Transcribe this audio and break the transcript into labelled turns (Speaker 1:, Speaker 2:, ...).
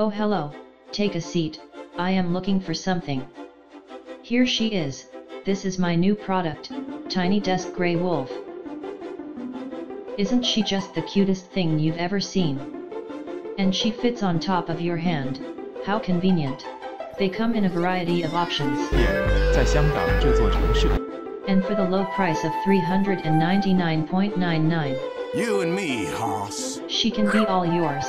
Speaker 1: Oh hello, take a seat, I am looking for something. Here she is, this is my new product, Tiny Desk Grey Wolf. Isn't she just the cutest thing you've ever seen? And she fits on top of your hand, how convenient. They come in a variety of options. And for the low price of 399.99,
Speaker 2: You and me, Hoss.
Speaker 1: she can be all yours.